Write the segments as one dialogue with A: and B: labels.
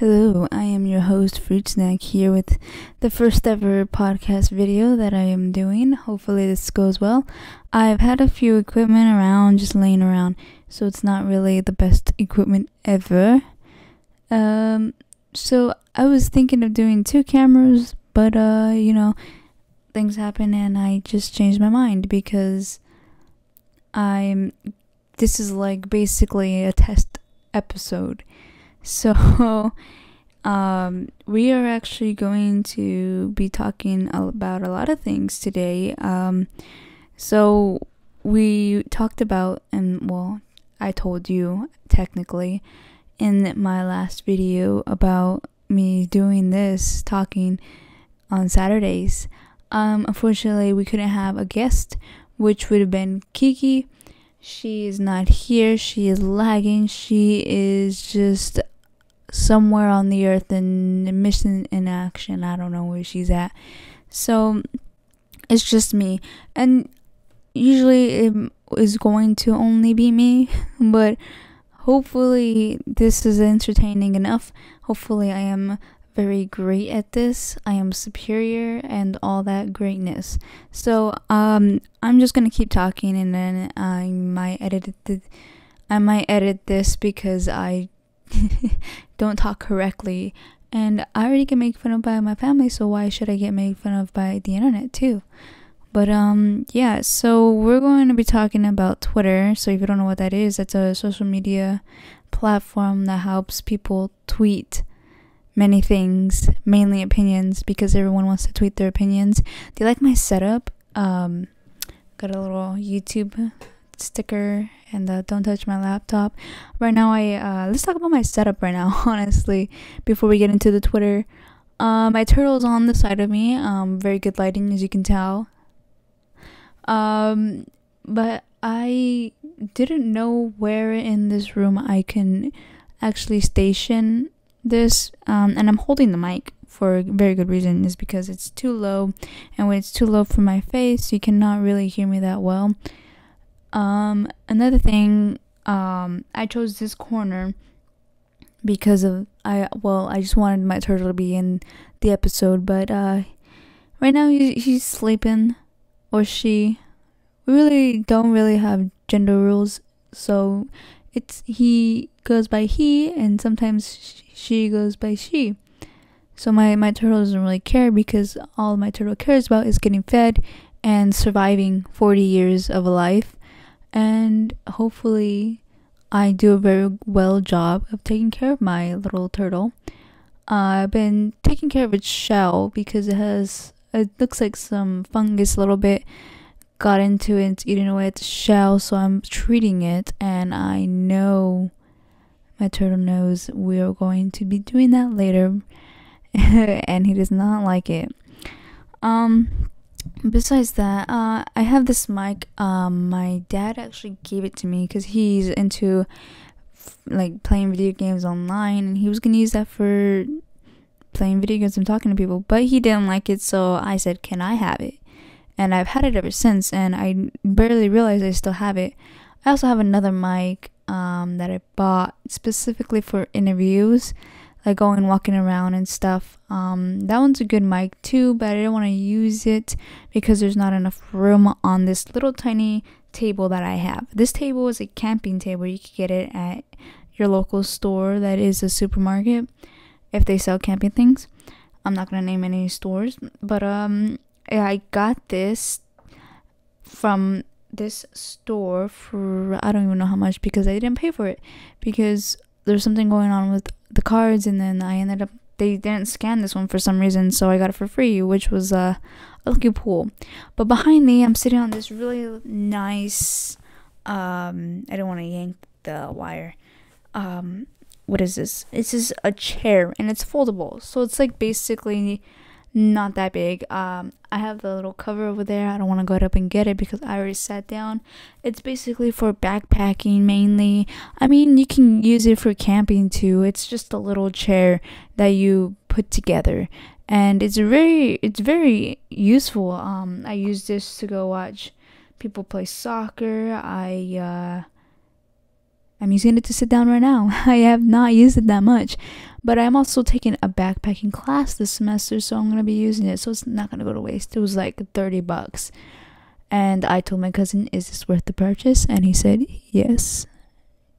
A: Hello, I am your host Fruit Snack here with the first ever podcast video that I am doing. Hopefully, this goes well. I've had a few equipment around, just laying around, so it's not really the best equipment ever. Um, so I was thinking of doing two cameras, but uh, you know, things happen and I just changed my mind because I'm. This is like basically a test episode so, um, we are actually going to be talking about a lot of things today. Um, so, we talked about, and well, I told you technically in my last video about me doing this, talking on Saturdays. Um, unfortunately, we couldn't have a guest, which would have been Kiki. She is not here. She is lagging. She is just somewhere on the earth and mission in action. I don't know where she's at. So it's just me. And usually it is going to only be me, but hopefully this is entertaining enough. Hopefully I am very great at this. I am superior and all that greatness. So um I'm just going to keep talking and then I might edit the I might edit this because I don't talk correctly. And I already get made fun of by my family, so why should I get made fun of by the internet too? But um yeah, so we're going to be talking about Twitter. So if you don't know what that is, that's a social media platform that helps people tweet many things, mainly opinions because everyone wants to tweet their opinions. Do you like my setup? Um got a little YouTube sticker and uh, don't touch my laptop. Right now, I uh, let's talk about my setup right now. Honestly, before we get into the Twitter, uh, my turtle's on the side of me. Um, very good lighting, as you can tell. Um, but I didn't know where in this room I can actually station this. Um, and I'm holding the mic for a very good reason is because it's too low, and when it's too low for my face, you cannot really hear me that well. Um, another thing, um, I chose this corner because of I well, I just wanted my turtle to be in the episode, but uh, right now he, he's sleeping or she. We really don't really have gender rules, so it's he goes by he and sometimes she goes by she. So my my turtle doesn't really care because all my turtle cares about is getting fed and surviving 40 years of a life and hopefully I do a very well job of taking care of my little turtle. Uh, I've been taking care of its shell because it has it looks like some fungus a little bit got into it, it's eating away its shell, so I'm treating it and I know my turtle knows we are going to be doing that later and he does not like it. Um besides that, uh, I have this mic. Um, my dad actually gave it to me because he's into like playing video games online, and he was gonna use that for playing video games and talking to people. But he didn't like it, so I said, "Can I have it?" And I've had it ever since, and I barely realized I still have it. I also have another mic um, that I bought specifically for interviews like going walking around and stuff. Um, that one's a good mic too, but I didn't want to use it because there's not enough room on this little tiny table that I have. This table is a camping table. You can get it at your local store that is a supermarket if they sell camping things. I'm not gonna name any stores, but um, I got this from this store for I don't even know how much because I didn't pay for it because there's something going on with the cards and then I ended up they didn't scan this one for some reason so I got it for free which was uh, a lucky pool. But behind me I'm sitting on this really nice um I don't want to yank the wire. Um what is this? It's just a chair and it's foldable so it's like basically not that big. Um, I have the little cover over there. I don't want to go up and get it because I already sat down. It's basically for backpacking mainly. I mean, you can use it for camping too. It's just a little chair that you put together, and it's very it's very useful. Um, I use this to go watch people play soccer. I uh, I'm using it to sit down right now. I have not used it that much. But I'm also taking a backpacking class this semester, so I'm going to be using it. So it's not going to go to waste. It was like 30 bucks. And I told my cousin, Is this worth the purchase? And he said, Yes,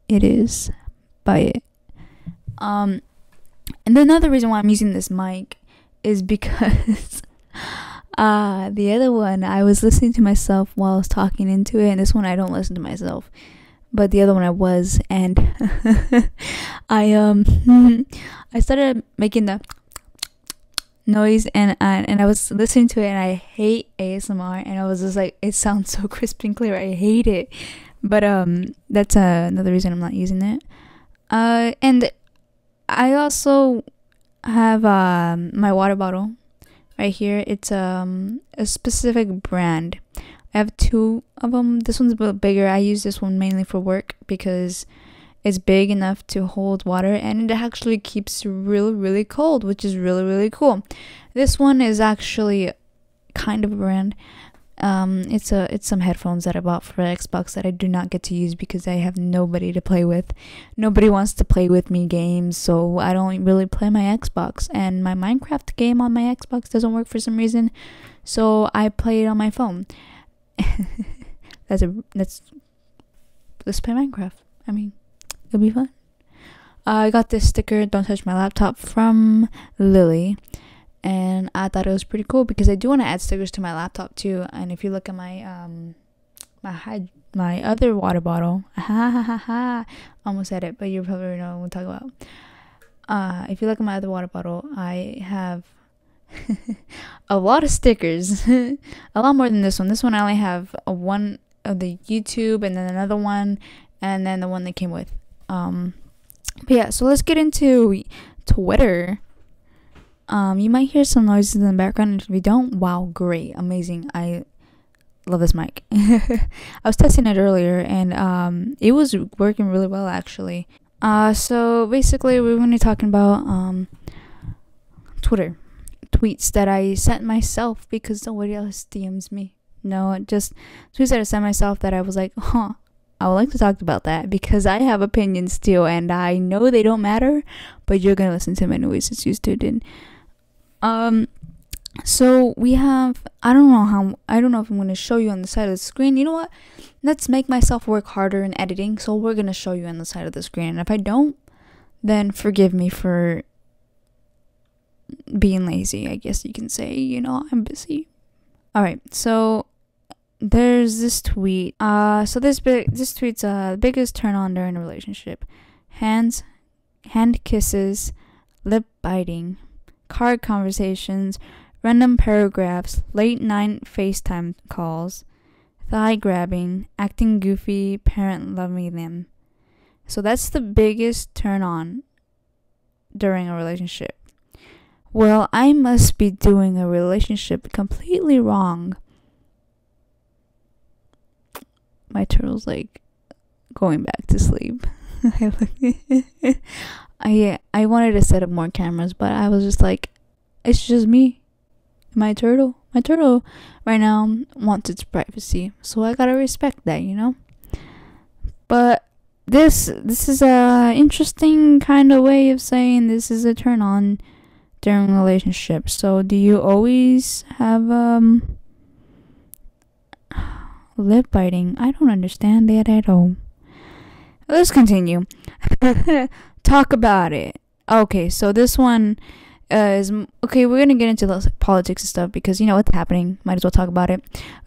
A: it is. Buy it. Um, and another reason why I'm using this mic is because uh the other one I was listening to myself while I was talking into it, and this one I don't listen to myself but the other one I was, and I um I started making the noise and uh, and I was listening to it and I hate ASMR and I was just like it sounds so crisp and clear I hate it. But um that's uh, another reason I'm not using it. Uh and I also have um my water bottle right here. It's um a specific brand I have two of them. This one's a bit bigger. I use this one mainly for work because it's big enough to hold water and it actually keeps really really cold, which is really really cool. This one is actually kind of a brand. Um, it's a it's some headphones that I bought for Xbox that I do not get to use because I have nobody to play with. Nobody wants to play with me games, so I don't really play my Xbox. And my Minecraft game on my Xbox doesn't work for some reason, so I play it on my phone. that's a that's let's play Minecraft. I mean, it'll be fun. Uh, I got this sticker, "Don't touch my laptop" from Lily, and I thought it was pretty cool because I do want to add stickers to my laptop too. And if you look at my um my my other water bottle, ha ha ha ha, almost said it, but you probably know what I'm talking about. Uh, if you look at my other water bottle, I have a lot of stickers. a lot more than this one. This one I only have a one of the YouTube and then another one and then the one that came with. Um but yeah, so let's get into Twitter. Um you might hear some noises in the background. If you don't, wow, great, amazing. I love this mic. I was testing it earlier and um it was working really well actually. Uh so basically we're going to be talking about um Twitter tweets that I sent myself because nobody else DMs me. No, just tweets that I sent myself that I was like, huh, I would like to talk about that because I have opinions too, and I know they don't matter, but you're gonna listen to them anyways since you did. Um, so we have I don't know how I don't know if I'm gonna show you on the side of the screen. You know what? Let's make myself work harder in editing. So we're gonna show you on the side of the screen. And if I don't, then forgive me for being lazy, I guess you can say, you know, I'm busy. All right, so there's this tweet. Uh, so this big this tweet's uh biggest turn on during a relationship: hands, hand kisses, lip biting, card conversations, random paragraphs, late night FaceTime calls, thigh grabbing, acting goofy, parent loving them. So that's the biggest turn on during a relationship. Well, I must be doing a relationship completely wrong. My turtle's like going back to sleep. I I wanted to set up more cameras, but I was just like, it's just me, my turtle. My turtle right now wants its privacy, so I gotta respect that, you know. But this this is a interesting kind of way of saying this is a turn on during relationships. So do you always have um lip biting? I don't understand that at all. Let's continue. Talk about it. Okay, so this one uh, is okay. We're gonna get into politics and stuff because you know what's happening. Might as well talk about it.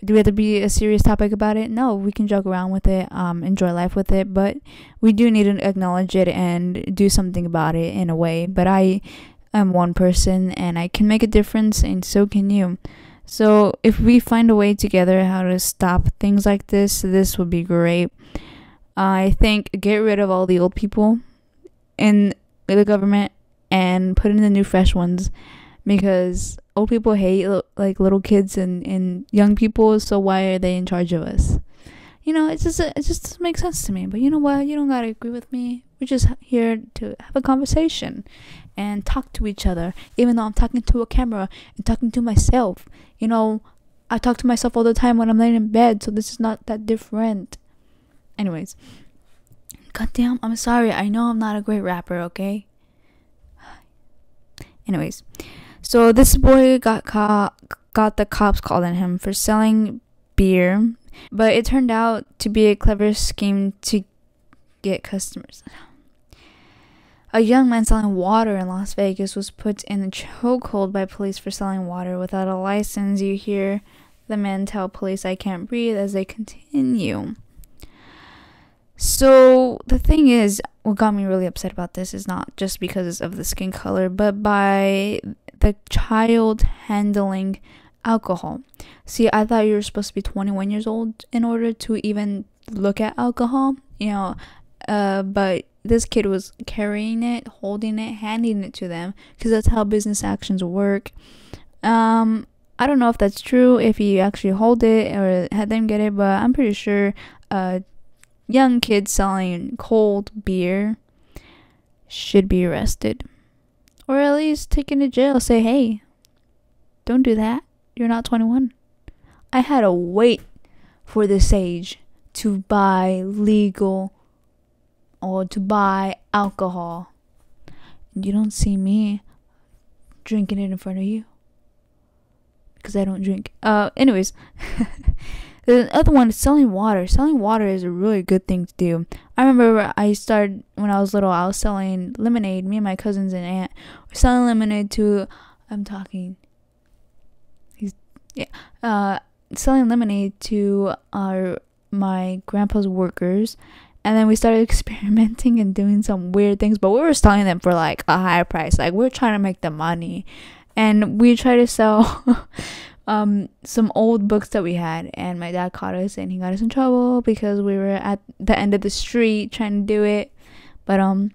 A: Do we have to be a serious topic about it? No, we can joke around with it, um, enjoy life with it, but we do need to acknowledge it and do something about it in a way. But I I'm one person and I can make a difference, and so can you. So, if we find a way together how to stop things like this, this would be great. I think get rid of all the old people in the government and put in the new fresh ones because old people hate like little kids and, and young people so why are they in charge of us you know it just it just doesn't sense to me but you know what you don't gotta agree with me we're just here to have a conversation and talk to each other, even though I'm talking to a camera and talking to myself. You know, I talk to myself all the time when I'm laying in bed, so this is not that different. Anyways, Goddamn, I'm sorry. I know I'm not a great rapper, okay? Anyways, so this boy got caught, got the cops called on him for selling beer, but it turned out to be a clever scheme to get customers. A young man selling water in Las Vegas was put in a chokehold by police for selling water without a license. You hear the man tell police, I can't breathe, as they continue. So, the thing is, what got me really upset about this is not just because of the skin color, but by the child handling alcohol. See, I thought you were supposed to be 21 years old in order to even look at alcohol, you know, uh, but this kid was carrying it, holding it, handing it to them because that's how business actions work. Um, I don't know if that's true, if you actually hold it or had them get it, but I'm pretty sure uh, young kids selling cold beer should be arrested. Or at least taken to jail. Say, hey, don't do that. You're not 21. I had to wait for this age to buy legal or to buy alcohol. You don't see me drinking it in front of you because I don't drink. Uh, anyways, the other one is selling water. Selling water is a really good thing to do. I remember I started when I was little. I was selling lemonade. Me and my cousins and aunt were selling lemonade to. I'm talking. He's yeah. Uh, selling lemonade to our my grandpa's workers and then we started experimenting and doing some weird things but we were selling them for like a higher price. Like we are trying to make the money. And we tried to sell um some old books that we had. And my dad caught us and he got us in trouble because we were at the end of the street trying to do it. But um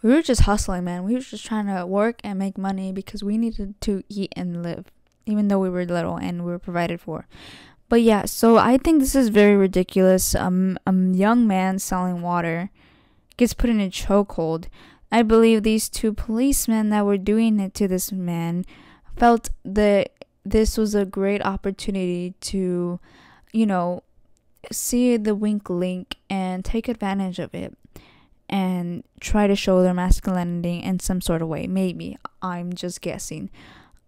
A: we were just hustling man. We were just trying to work and make money because we needed to eat and live even though we were little and we were provided for but yeah, so I think this is very ridiculous. Um, a young man selling water gets put in a chokehold. I believe these two policemen that were doing it to this man felt that this was a great opportunity to, you know, see the wink link and take advantage of it and try to show their masculinity in some sort of way. Maybe. I'm just guessing.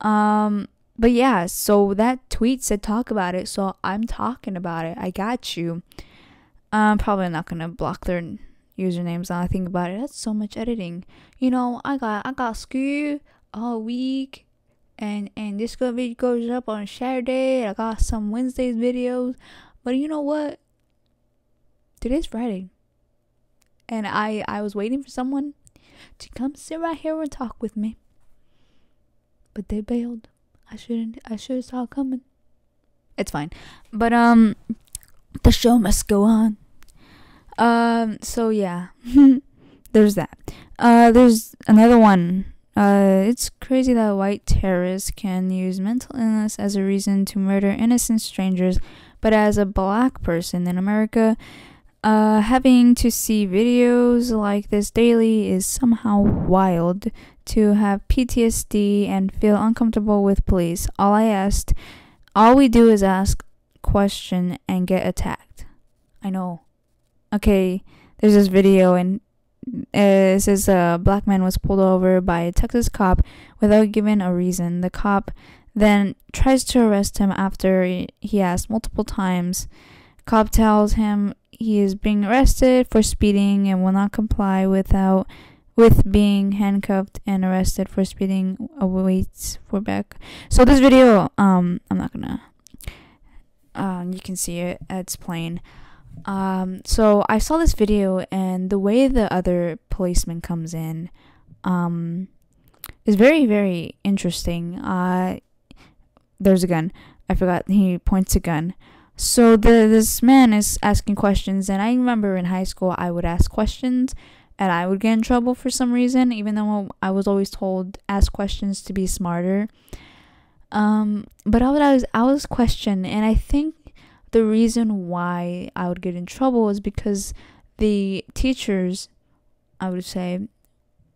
A: Um, but yeah, so that tweet said talk about it, so I'm talking about it. I got you. I'm probably not gonna block their usernames now I think about it. That's so much editing. You know, I got I got school all week and and this video goes up on Saturday. I got some Wednesdays videos. But you know what? Today's Friday. And I I was waiting for someone to come sit right here and talk with me. But they bailed. I shouldn't. I should have saw coming. It's fine, but um, the show must go on. Um. So yeah, there's that. Uh. There's another one. Uh. It's crazy that white terrorists can use mental illness as a reason to murder innocent strangers, but as a black person in America, uh, having to see videos like this daily is somehow wild to have PTSD and feel uncomfortable with police. All I asked, all we do is ask question and get attacked. I know. Okay, there's this video and uh, it says a black man was pulled over by a Texas cop without giving a reason. The cop then tries to arrest him after he asked multiple times. Cop tells him he is being arrested for speeding and will not comply without with being handcuffed and arrested for speeding awaits for back. So this video, um, I'm not gonna. Um, you can see it. It's plain. Um, so I saw this video and the way the other policeman comes in, um, is very very interesting. Uh, there's a gun. I forgot he points a gun. So the this man is asking questions, and I remember in high school I would ask questions and I would get in trouble for some reason, even though I was always told ask questions to be smarter. Um, but I was I was questioned, and I think the reason why I would get in trouble is because the teachers, I would say,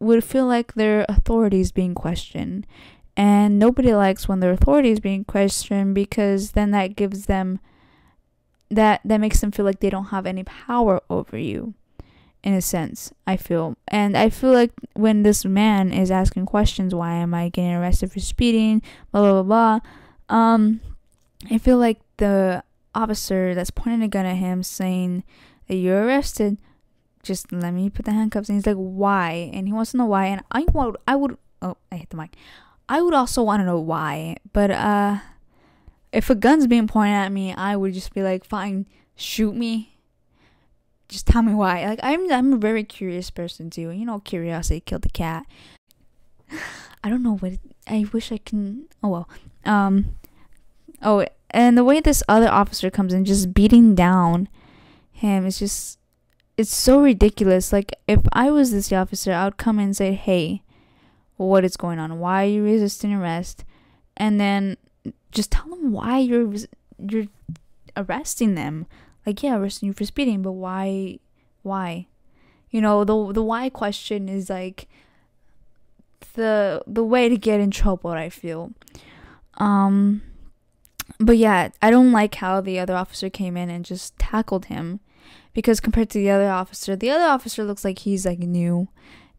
A: would feel like their authority is being questioned, and nobody likes when their authority is being questioned because then that gives them that that makes them feel like they don't have any power over you in a sense i feel. And i feel like when this man is asking questions why am i getting arrested for speeding blah blah blah blah um i feel like the officer that's pointing a gun at him saying that you're arrested just let me put the handcuffs and he's like why? And he wants to know why. And i would i would oh i hit the mic. I would also want to know why. But uh if a gun's being pointed at me i would just be like fine shoot me just tell me why. Like I'm I'm a very curious person too. You know, curiosity killed the cat. I don't know what I wish I can oh well. Um oh and the way this other officer comes in just beating down him is just it's so ridiculous. Like if I was this officer, I would come in and say, "Hey, what is going on? Why are you resisting arrest?" And then just tell them why you're you're arresting them like yeah arresting you for speeding but why why? You know the the why question is like the the way to get in trouble i feel. Um but yeah i don't like how the other officer came in and just tackled him because compared to the other officer the other officer looks like he's like new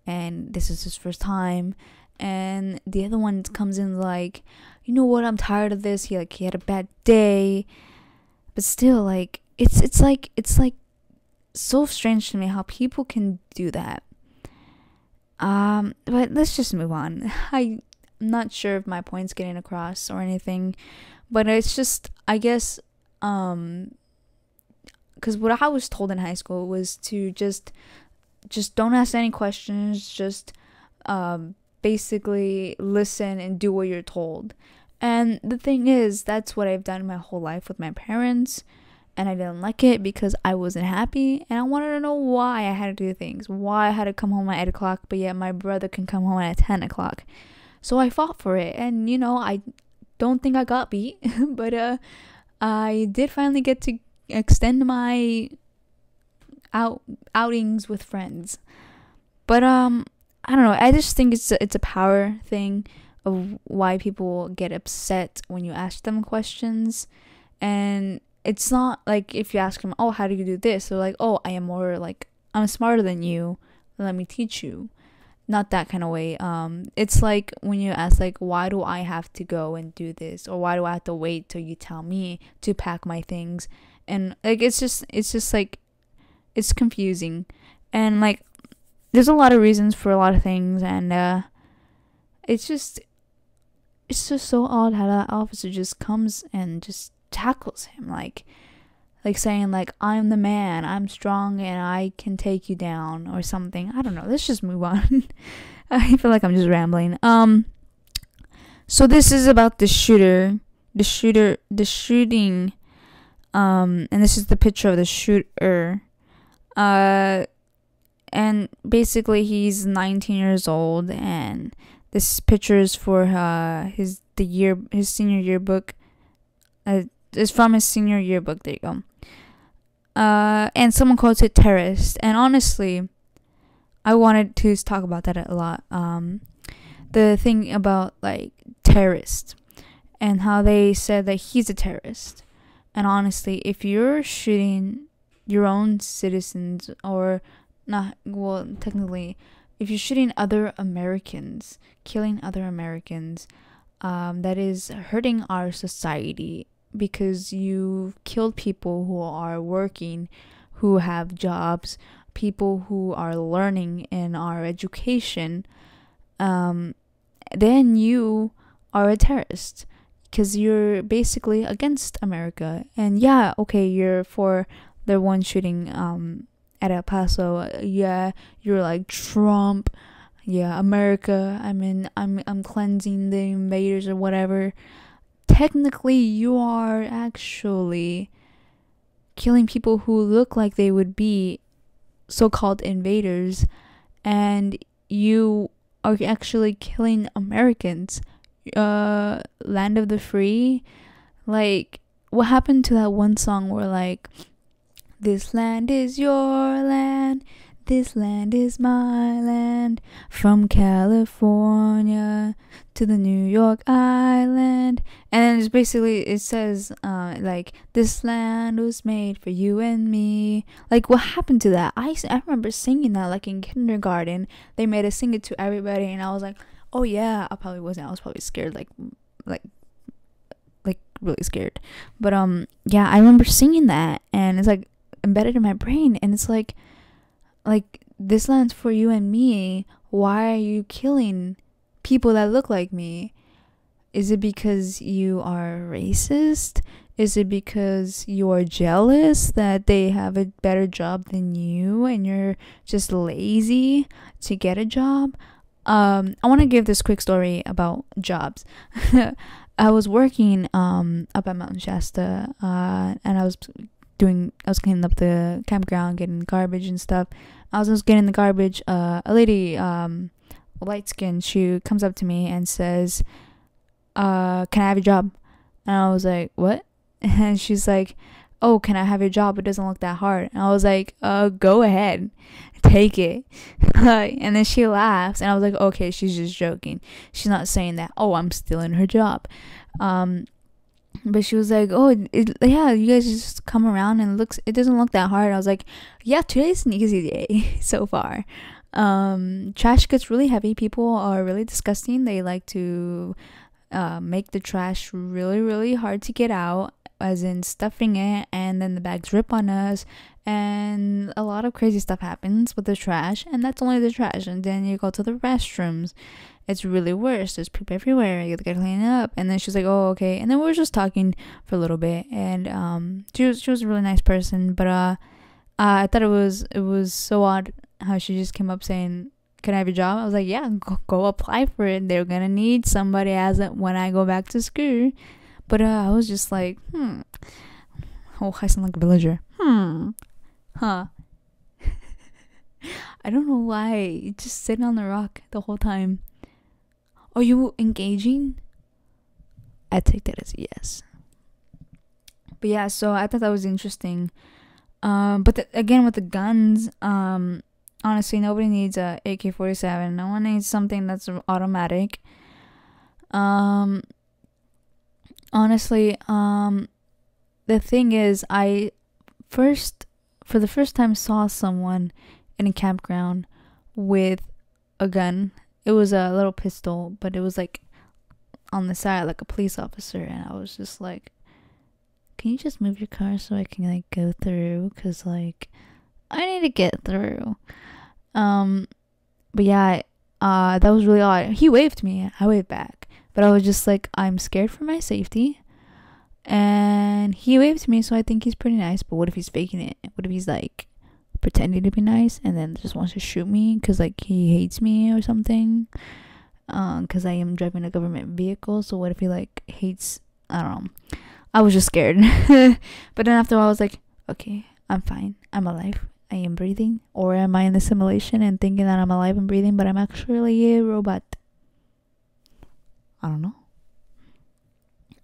A: and this is his first time. And the other one comes in like you know what? I'm tired of this. He like he had a bad day. But still like it's it's like it's like so strange to me how people can do that. Um, but let's just move on. I'm not sure if my point's getting across or anything, but it's just I guess um because what I was told in high school was to just just don't ask any questions, just um basically listen and do what you're told. And the thing is, that's what I've done my whole life with my parents and I didn't like it because I wasn't happy and I wanted to know why I had to do things, why I had to come home at 8 o'clock, but yet my brother can come home at 10 o'clock. So I fought for it, and you know, I don't think I got beat, but uh, I did finally get to extend my out outings with friends. But um, I don't know. I just think it's a, it's a power thing of why people get upset when you ask them questions, and it's not like if you ask them, oh, how do you do this? They're like, oh, I am more like, I'm smarter than you. Let me teach you. Not that kind of way. Um, it's like when you ask, like, why do I have to go and do this? Or why do I have to wait till you tell me to pack my things? And like, it's just, it's just like, it's confusing. And like, there's a lot of reasons for a lot of things. And, uh, it's just, it's just so odd how that officer just comes and just tackles him like like saying like I'm the man, I'm strong and I can take you down or something. I don't know. Let's just move on. I feel like I'm just rambling. Um so this is about the shooter, the shooter, the shooting um and this is the picture of the shooter. Uh and basically he's 19 years old and this picture is for uh his the year his senior yearbook uh, is from his senior yearbook. There you go. Uh, and someone calls it terrorist. And honestly, I wanted to talk about that a lot. Um, the thing about like terrorist and how they said that he's a terrorist. And honestly, if you're shooting your own citizens or not, well, technically, if you're shooting other Americans, killing other Americans, um, that is hurting our society because you've killed people who are working, who have jobs, people who are learning in our education, um, then you are a terrorist because you're basically against America. And yeah, okay, you're for the one shooting um, at El Paso. Yeah, you're like Trump. Yeah, America. I mean, I'm I'm cleansing the invaders or whatever technically you are actually killing people who look like they would be so-called invaders and you are actually killing Americans. Uh land of the free. Like what happened to that one song where like this land is your land This land is my land. From California to the New York Island. And it's basically, it says, uh, like, this land was made for you and me. Like, what happened to that? I, I remember singing that, like, in kindergarten. They made us sing it to everybody, and I was like, oh yeah. I probably wasn't. I was probably scared, like, like, like, really scared. But, um, yeah, I remember singing that, and it's like embedded in my brain, and it's like, like, this land's for you and me. Why are you killing people that look like me? Is it because you are racist? Is it because you are jealous that they have a better job than you and you're just lazy to get a job? Um, I want to give this quick story about jobs. I was working um, up at Mountain Shasta uh, and I was doing, I was cleaning up the campground, getting garbage and stuff. I was getting the garbage. Uh, a lady, um, light skin, she comes up to me and says, uh, can I have your job? And I was like, what? And she's like, oh, can I have your job? It doesn't look that hard. And I was like, uh, go ahead, take it. and then she laughs, and I was like, okay, she's just joking. She's not saying that, oh, I'm stealing her job. Um, but she was like, oh, it, yeah, you guys just come around and it looks, it doesn't look that hard. I was like, yeah, today's an easy day so far. Um, trash gets really heavy. People are really disgusting. They like to uh, make the trash really, really hard to get out, as in stuffing it, and then the bags rip on us, and a lot of crazy stuff happens with the trash, and that's only the trash. And then you go to the restrooms. It's really worse. There's poop everywhere. You gotta clean it up. And then she's like, "Oh, okay." And then we were just talking for a little bit, and um, she was she was a really nice person, but uh, uh I thought it was it was so odd how she just came up saying, "Can I have a job?" I was like, "Yeah, go, go apply for it. They're gonna need somebody as when I go back to school." But uh, I was just like, "Hmm." Oh, I sound like a villager. Hmm. Huh. I don't know why. Just sitting on the rock the whole time. Are you engaging? I take that as a yes. But yeah, so I thought that was interesting. Um, but the, again, with the guns, um, honestly, nobody needs a AK forty seven. No one needs something that's automatic. Um, honestly, um, the thing is, I first, for the first time, saw someone in a campground with a gun. It was a little pistol, but it was like on the side, like a police officer, and I was just like, "Can you just move your car so I can like go through?" Cause like, I need to get through. Um, but yeah, uh, that was really odd. He waved me. I waved back, but I was just like, I'm scared for my safety. And he waved to me, so I think he's pretty nice. But what if he's faking it? What if he's like pretending to be nice and then just wants to shoot me because like he hates me or something? Because uh, I am driving a government vehicle. So what if he like hates? I don't know. I was just scared. but then after I was like, okay, I'm fine. I'm alive. I am breathing? Or am I in the simulation and thinking that I'm alive and breathing, but I'm actually a robot? I don't know.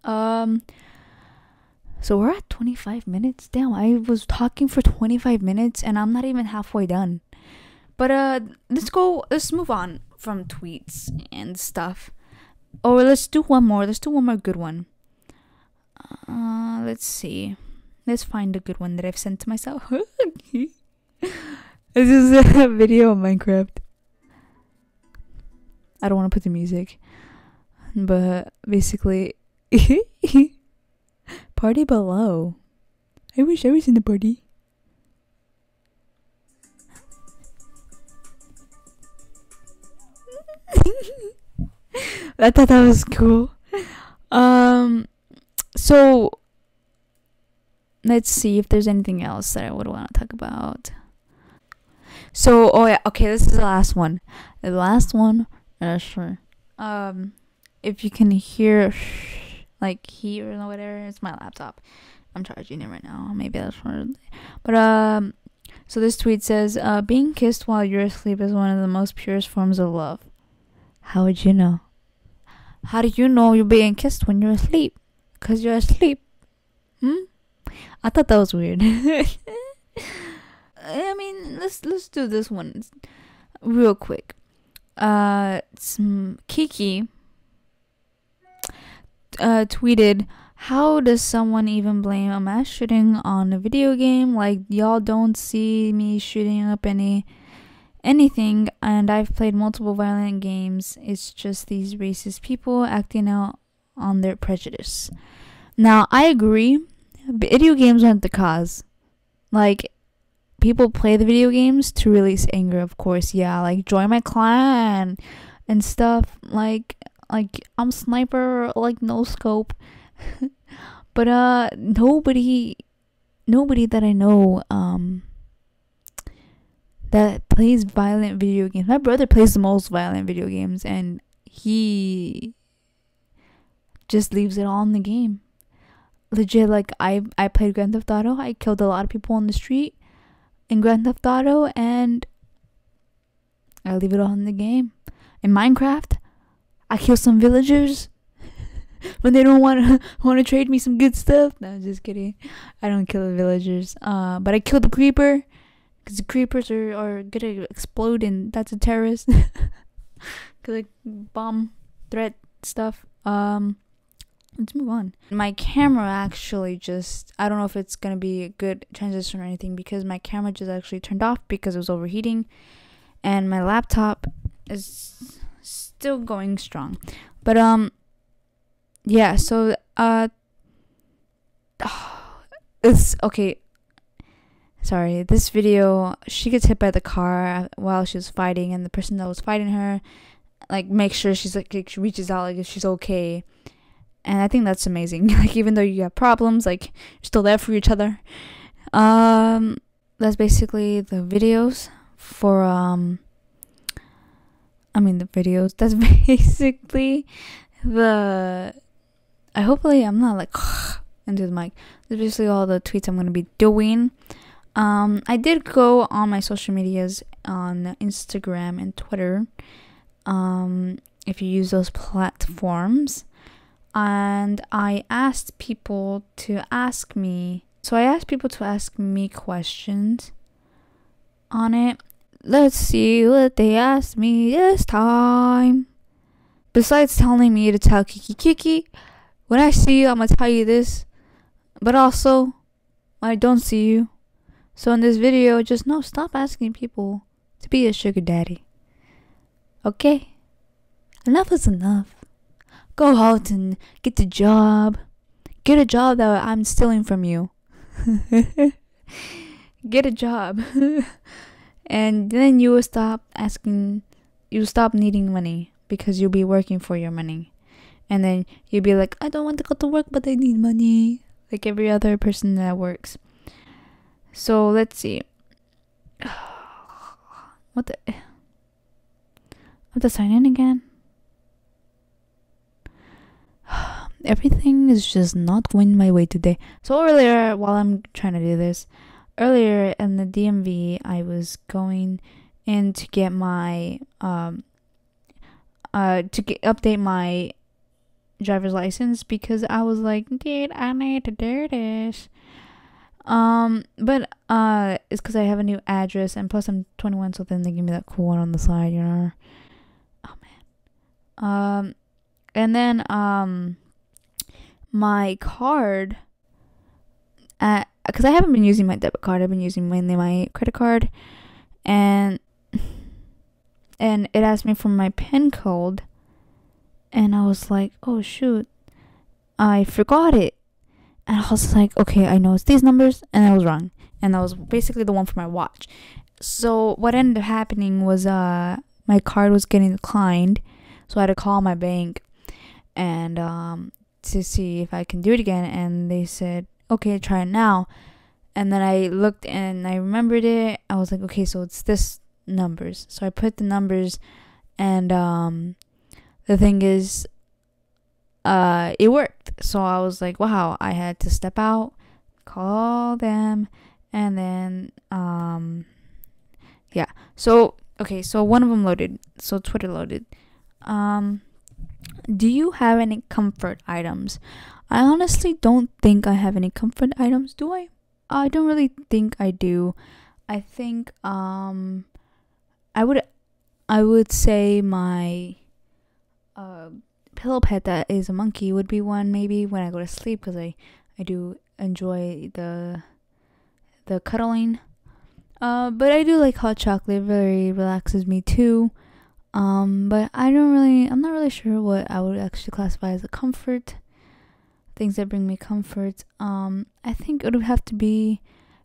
A: Um, so we're at 25 minutes. Damn, I was talking for 25 minutes and I'm not even halfway done. But uh let's go let's move on from tweets and stuff. Or let's do one more. Let's do one more good one. Uh let's see. Let's find a good one that I've sent to myself. this is a video of Minecraft. I don't want to put the music. But basically Party below. I wish I was in the party. I thought that was cool. Um, so let's see if there's anything else that I would want to talk about. So, oh yeah, okay, this is the last one. The last one, uh, sure. Um, if you can hear like heat or whatever. It's my laptop. I'm charging it right now. Maybe that's one. But um, so this tweet says, uh, "Being kissed while you're asleep is one of the most purest forms of love." How would you know? How do you know you're being kissed when you're asleep? Cause you're asleep. Hmm. I thought that was weird. I mean, let's let's do this one real quick. Uh, Kiki uh tweeted, "How does someone even blame a mass shooting on a video game? Like y'all don't see me shooting up any." anything and I've played multiple violent games. It's just these racist people acting out on their prejudice. Now, I agree. Video games aren't the cause. Like people play the video games to release anger, of course. Yeah, like join my clan and stuff. Like like I'm sniper like no scope. but uh nobody nobody that I know um that plays violent video games. My brother plays the most violent video games and he just leaves it all in the game. Legit like I I played Grand Theft Auto. I killed a lot of people on the street in Grand Theft Auto and I leave it all in the game. In Minecraft, I kill some villagers when they don't want to want to trade me some good stuff. No, just kidding. I don't kill the villagers. Uh, but I kill the creeper because the creepers are are gonna explode and that's a terrorist. Cause like bomb threat stuff. Um, let's move on. My camera actually just I don't know if it's gonna be a good transition or anything because my camera just actually turned off because it was overheating, and my laptop is still going strong. But um, yeah. So uh, it's okay. Sorry, this video she gets hit by the car while she was fighting, and the person that was fighting her like make sure she's like she reaches out like if she's okay and I think that's amazing. like even though you have problems, like you're still there for each other. Um, that's basically the videos for um. I mean the videos. That's basically the. I hopefully I'm not like into the mic. That's basically all the tweets I'm gonna be doing. Um, I did go on my social medias on Instagram and Twitter. Um, if you use those platforms and I asked people to ask me. So I asked people to ask me questions on it. Let's see what they asked me this time. Besides telling me to tell Kiki Kiki, when I see you, I'm gonna tell you this. But also, I don't see you. So in this video, just no, stop asking people to be a sugar daddy. Okay? Enough is enough go out and get the job. Get a job that I'm stealing from you. get a job. and then you will stop asking, you stop needing money because you'll be working for your money. And then you'll be like, I don't want to go to work, but I need money. Like every other person that works. So let's see. What the. I have to sign in again. everything is just not going my way today. So earlier, while I'm trying to do this, earlier in the DMV, I was going in to get my um uh to get, update my driver's license because I was like, dude, I need to do this. Um, but uh, it's because I have a new address and plus I'm 21, so then they give me that cool one on the side, you know. Oh man. Um, and then um my card at because I haven't been using my debit card. I've been using mainly my credit card, and and it asked me for my PIN code, and I was like, oh shoot, I forgot it, and I was like, okay, I know it's these numbers, and I was wrong, and that was basically the one for my watch. So what ended up happening was uh my card was getting declined, so I had to call my bank, and um to see if I can do it again. And they said, "Okay, try it now." And then I looked and I remembered it. I was like, "Okay, so it's this numbers." So I put the numbers and um the thing is uh it worked. So I was like, "Wow, I had to step out, call them and then um yeah. So okay, so one of them loaded. So Twitter loaded. Um do you have any comfort items? I honestly don't think I have any comfort items, do I? I don't really think I do. I think um I would I would say my uh pillow pet that is a monkey would be one maybe when I go to sleep because I I do enjoy the the cuddling. Uh, but I do like hot chocolate. Very relaxes me too. Um, but I don't really. I'm not really sure what I would actually classify as a comfort. Things that bring me comfort. Um, I think it would have to be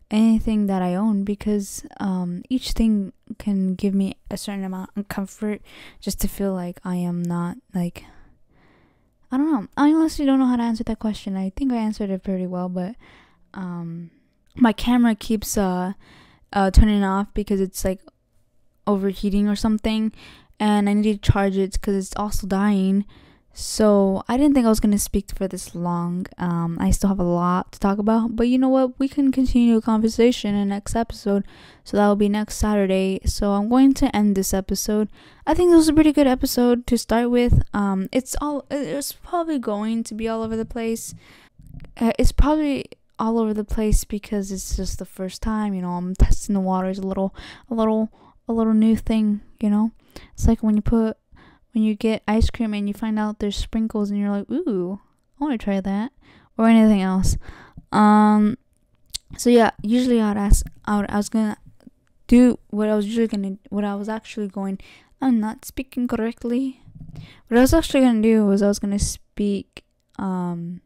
A: anything that I own because um, each thing can give me a certain amount of comfort just to feel like I am not like I don't know. I honestly don't know how to answer that question. I think I answered it pretty well, but um, my camera keeps uh, uh turning off because it's like overheating or something, and I need to charge it because it's also dying. So I didn't think I was gonna speak for this long. Um, I still have a lot to talk about, but you know what? We can continue a conversation in the next episode. So that will be next Saturday. So I'm going to end this episode. I think this was a pretty good episode to start with. Um, it's all it's probably going to be all over the place. Uh, it's probably all over the place because it's just the first time. You know, I'm testing the waters a little, a little, a little new thing. You know, it's like when you put when you get ice cream and you find out there's sprinkles and you're like, ooh, I want to try that, or anything else. Um, so yeah, usually I'd ask, I, would, I was gonna do what I was usually gonna, what I was actually going. I'm not speaking correctly. What I was actually gonna do was I was gonna speak. Um,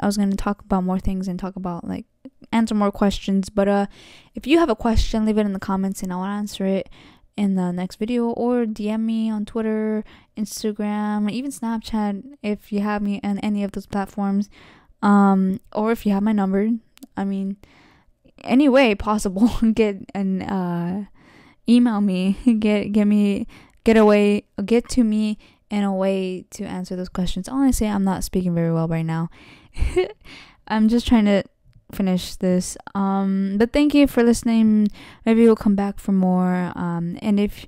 A: I was gonna talk about more things and talk about like answer more questions. But uh, if you have a question, leave it in the comments and I'll answer it in the next video or DM me on Twitter, Instagram, even Snapchat if you have me on any of those platforms. Um, or if you have my number, I mean, any way possible, get and uh, email me, get get me, get away, get to me in a way to answer those questions. Honestly, I'm not speaking very well right now. I'm just trying to finish this. Um, but thank you for listening. Maybe we'll come back for more. Um, and if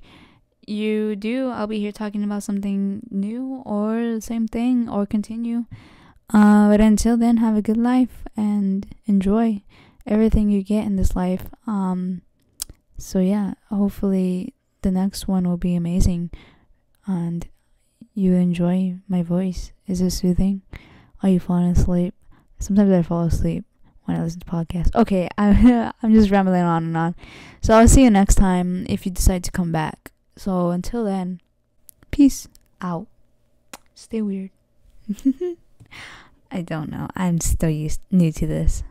A: you do, I'll be here talking about something new or the same thing or continue. Uh, but until then, have a good life and enjoy everything you get in this life. Um, so yeah, hopefully the next one will be amazing and you enjoy my voice. Is it soothing? Are you falling asleep? Sometimes I fall asleep when I listen to podcasts. Okay, I'm I'm just rambling on and on. So I'll see you next time if you decide to come back. So until then, peace out. Stay weird. I don't know. I'm still used new to this.